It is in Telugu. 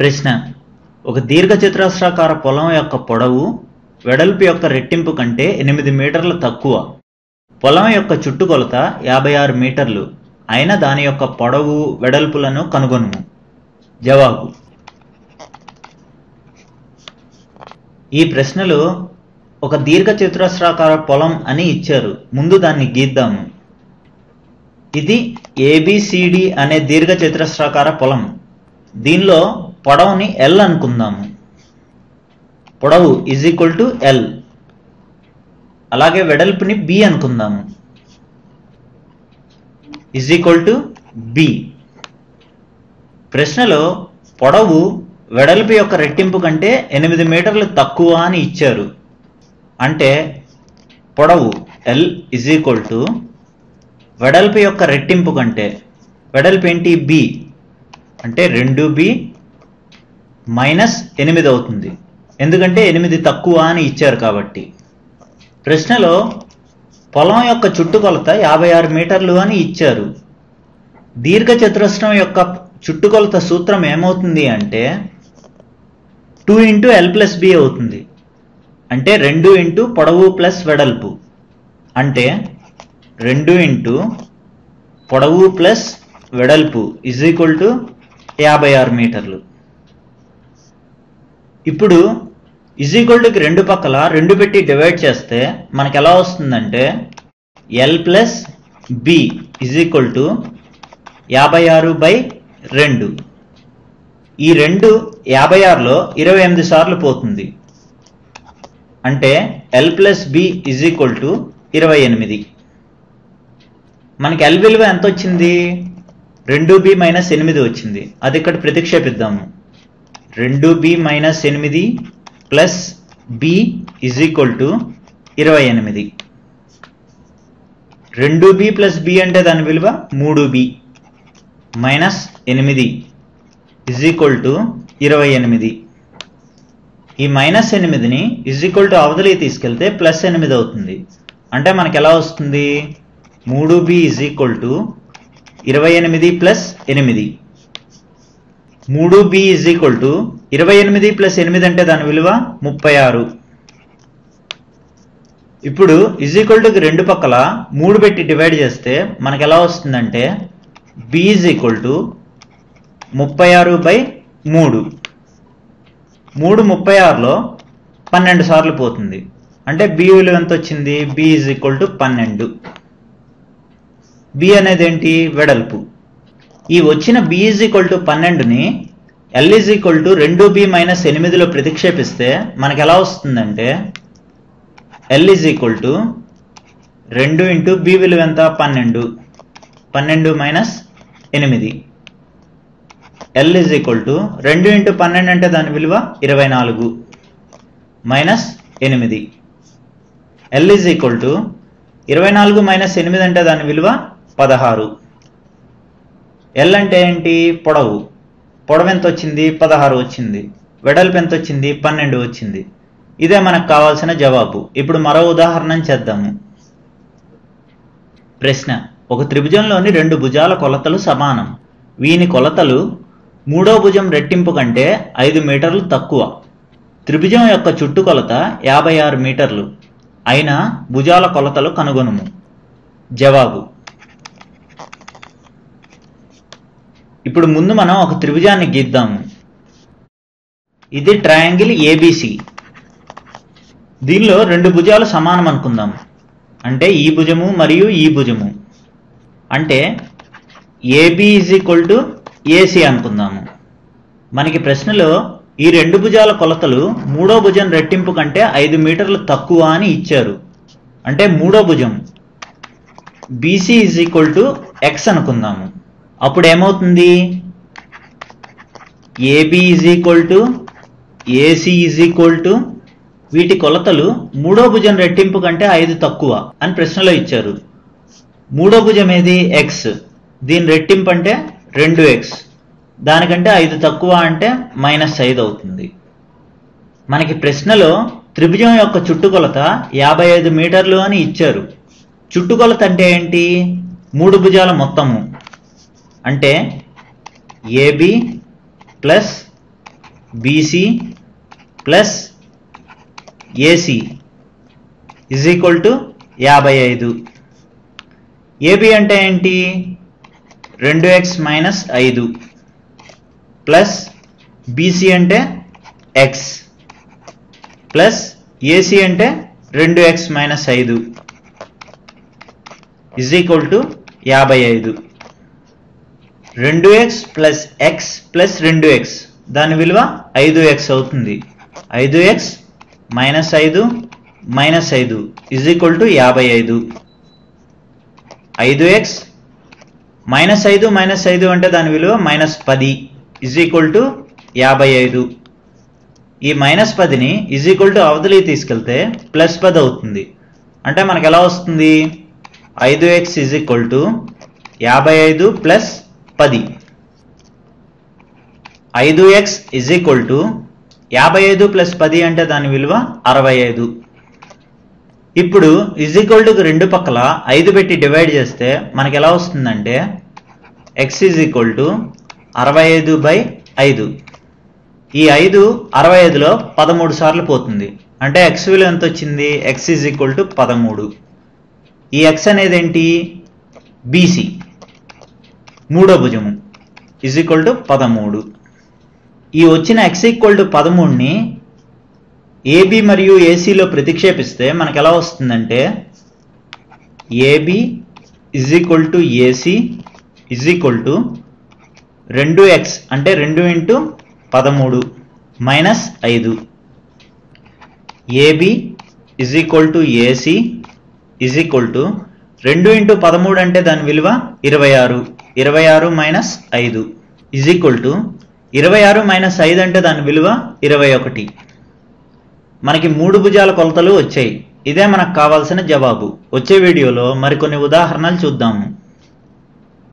ప్రశ్న ఒక దీర్ఘచతురస్రాకార పొలం యొక్క పొడవు వెడల్పు యొక్క రెట్టింపు కంటే ఎనిమిది మీటర్లు తక్కువ. పొలం యొక్క చుట్టుకొలత యాభై ఆరు మీటర్లు అయిన దాని యొక్క పొడవు వెడల్పులను కనుగొనుము. జవాబు. ఈ ప్రశ్నలో ఒక దీర్ఘచతురస్రాకార పొలం అని ఇచ్చారు. ముందు దాన్ని గీద్దాము. ఇది ఏబిసిడి అనే దీర్ఘచతురస్రాకార పొలం. దీనిలో పొడవుని ఎల్ అనుకుందాము. పొడవు ఈజ్ ఈక్వల్ టు ఎల్ అలాగే వెడల్పుని బి అనుకుందాము. ఇజ్ ఈక్వల్ టు బి ప్రశ్నలో పొడవు వెడల్పు యొక్క రెట్టింపు కంటే ఎనిమిది మీటర్లు తక్కువ అని ఇచ్చారు. అంటే పొడవు ఎల్ ఇజ్ ఈక్వల్ టు వెడల్పు యొక్క రెట్టింపు కంటే వెడల్పు ఏంటి బి అంటే రెండు బి మైనస్ ఎనిమిది అవుతుంది. ఎందుకంటే ఎనిమిది తక్కువ అని ఇచ్చారు కాబట్టి. ప్రశ్నలో పొలం యొక్క చుట్టుకొలత యాభై ఆరు మీటర్లు అని ఇచ్చారు. దీర్ఘచతురస్రం యొక్క చుట్టుకొలత సూత్రం ఏమవుతుంది అంటే two into L plus B అవుతుంది. అంటే రెండు ఇంటూ పొడవు ప్లస్ వెడల్పు. అంటే రెండు ఇంటూ పొడవు ప్లస్ వెడల్పు ఇజ్ ఈక్వల్ టు యాభై ఆరు మీటర్లు. ఇప్పుడు ఇజ్ రెండు పక్కల రెండు పెట్టి డివైడ్ చేస్తే మనకు ఎలా వస్తుందంటే L plus B is equal to యాభై ఆరు బై రెండు. ఈ రెండు యాభై ఆరులో ఇరవై ఎనిమిది సార్లు పోతుంది. అంటే L plus B is equal to ఇరవై ఎనిమిది. మనకి ఎల్ విలువ ఎంత వచ్చింది? రెండు బి మైనస్ ఎనిమిది వచ్చింది. అది ఇక్కడ ప్రతిక్షేపిద్దాము. రెండు బి మైనస్ ఎనిమిది plus B is equal to ఇరవై ఎనిమిది. రెండు బి ప్లస్ బి అంటే దాని విలువ మూడు బి మైనస్ ఎనిమిది ఇజ్ ఈక్వల్ టు ఇరవై ఎనిమిది. ఈ మైనస్ ఎనిమిదిని ఇజ్ ఈక్వల్ టు అవధులకి తీసుకెళ్తే ప్లస్ ఎనిమిది అవుతుంది. అంటే మనకి ఎలా వస్తుంది? మూడు బి ఇజ్ ఈక్వల్ టు ఇరవై ఎనిమిది ప్లస్ ఎనిమిది. మూడు బి ఈజ్ ఈక్వల్ టు ఇరవై ఎనిమిది ప్లస్ ఎనిమిది అంటే దాని విలువ ముప్పై ఆరు. ఇప్పుడు ఇజ్ ఈక్వల్ టుకి రెండు పక్కల మూడు పెట్టి డివైడ్ చేస్తే మనకు ఎలా వస్తుందంటే బి ఈజ్ ఈక్వల్ టు ముప్పై ఆరు బై మూడు. మూడు ముప్పై ఆరులో పన్నెండు సార్లు పోతుంది. అంటే బి విలువ ఎంత వచ్చింది? బి ఈజ్ ఈక్వల్ టు పన్నెండు. బి అనేది ఏంటి? వెడల్పు. ఈ వచ్చిన బి ఈజ్ ఈక్వల్ టు పన్నెండుని ఎల్ ఈజ్ ఈక్వల్ టు రెండు బి మైనస్ ఎనిమిదిలో ప్రతిక్షేపిస్తే మనకు ఎలా వస్తుందంటే ఎల్ ఈజ్ ఈక్వల్ టు రెండు ఇంటూ బి విలువ ఎంత? పన్నెండు. పన్నెండు మైనస్ ఎనిమిది. ఎల్ ఈజ్ ఈక్వల్ టు రెండు ఇంటూ పన్నెండు అంటే దాని విలువ ఇరవై నాలుగు. మైనస్ ఎనిమిది. ఎల్ ఈజ్ ఈక్వల్ టు ఇరవై నాలుగు మైనస్ ఎనిమిది అంటే దాని విలువ పదహారు. ఎల్ అంటే ఏంటి? పొడవు. పొడవు ఎంత వచ్చింది? పదహారు వచ్చింది. వెడల్పు ఎంత వచ్చింది? పన్నెండు వచ్చింది. ఇదే మనకు కావాల్సిన జవాబు. ఇప్పుడు మరో ఉదాహరణ చేద్దాము. ప్రశ్న. ఒక త్రిభుజంలోని రెండు భుజాల కొలతలు సమానం. వీని కొలతలు మూడో భుజం రెట్టింపు కంటే ఐదు మీటర్లు తక్కువ. త్రిభుజం యొక్క చుట్టుకొలత యాభై ఆరు మీటర్లు. అయినా భుజాల కొలతలు కనుగొనుము. జవాబు. ఇప్పుడు ముందు మనం ఒక త్రిభుజాన్ని గీద్దాము. ఇది ట్రయాంగిల్ ఏబిసి దీనిలో రెండు భుజాలు సమానం అనుకుందాం. అంటే ఈ భుజము మరియు ఈ భుజము. అంటే AB is equal to AC అనుకుందాము. మనకి ప్రశ్నలో ఈ రెండు భుజాల కొలతలు మూడో భుజం రెట్టింపు కంటే ఐదు మీటర్లు తక్కువ అని ఇచ్చారు. అంటే మూడో భుజం. BC is equal to X అనుకుందాము. అప్పుడు ఏమవుతుంది AB is equal to AC is equal to వీటి కొలతలు మూడో భుజం రెట్టింపు కంటే ఐదు తక్కువ అని ప్రశ్నలో ఇచ్చారు. మూడో భుజం ఏది? ఎక్స్ దీని రెట్టింపు అంటే రెండు ఎక్స్ దానికంటే ఐదు తక్కువ అంటే మైనస్ ఐదు అవుతుంది. మనకి ప్రశ్నలో త్రిభుజం యొక్క చుట్టుకొలత యాభై ఐదు మీటర్లు అని ఇచ్చారు. చుట్టుకొలత అంటే ఏంటి? మూడు భుజాల మొత్తము. అంటే AB plus BC plus AC is equal to యాభై ఐదు. ఏబి అంటే ఏంటి? రెండు ఎక్స్ మైనస్ ఐదు ప్లస్ బీసీ అంటే ఎక్స్ ప్లస్ ఏసీ అంటే రెండు ఎక్స్ మైనస్ ఐదు ఇజ్ ఈక్వల్ టు యాభై ఐదు. రెండు ఎక్స్ ప్లస్ ఎక్స్ ప్లస్ రెండు ఎక్స్ దాని విలువ ఐదు ఎక్స్ అవుతుంది. ఐదు ఎక్స్ మైనస్ ఐదు మైనస్ ఐదు ఇజ్ ఈక్వల్ టు యాభై ఐదు. ఐదు ఎక్స్ మైనస్ ఐదు మైనస్ ఐదు అంటే దాని విలువ మైనస్ పది ఇజ్ ఈక్వల్ టు యాభై ఐదు. ఈ మైనస్ పదిని ఇజ్ ఈక్వల్ టు అవతలి తీసుకెళ్తే ప్లస్ పది అవుతుంది. అంటే మనకు ఎలా వస్తుంది? ఐదు ఎక్స్ ఇజ్ ఈక్వల్ టు యాభై ఐదు ప్లస్ పది. ఐదు ఎక్స్ ఇజ్ ఈక్వల్ టు యాభై ఐదు ప్లస్ పది అంటే దాని విలువ అరవై ఐదు. ఇప్పుడు ఇజ్ ఈక్వల్ టు రెండు పక్కల ఐదు పెట్టి డివైడ్ చేస్తే మనకి ఎలా వస్తుందంటే ఎక్స్ ఈజ్ ఈక్వల్ టు అరవై ఐదు బై ఐదు. ఈ ఐదు అరవై ఐదులో పదమూడు సార్లు పోతుంది. అంటే ఎక్స్ విలువ ఎంత వచ్చింది? ఎక్స్ ఈజ్ ఈక్వల్ టు పదమూడు. ఈ ఎక్స్ అనేది ఏంటి బీసీ మూడో భుజము. ఇజ్ ఈక్వల్ టు పదమూడు. ఈ వచ్చిన ఎక్స్ ఈక్వల్ టు పదమూడుని ఏబి మరియు ఏసీలో ప్రతిక్షేపిస్తే మనకు ఎలా వస్తుందంటే AB is equal to AC is equal to రెండు ఎక్స్ అంటే రెండు ఇంటూ పదమూడు మైనస్ ఐదు. AB is equal to AC is equal to రెండు ఇంటూ పదమూడు అంటే దాని విలువ ఇరవై ఆరు. ఇరవై ఆరు మైనస్ ఐదు. ఇజ్ ఈక్వల్ టు ఇరవై ఆరు మైనస్ ఐదు అంటే దాని విలువ ఇరవై ఒకటి. మనకి మూడు భుజాల కొలతలు వచ్చాయి. ఇదే మనకు కావాల్సిన జవాబు. వచ్చే వీడియోలో మరికొన్ని ఉదాహరణలు చూద్దాము.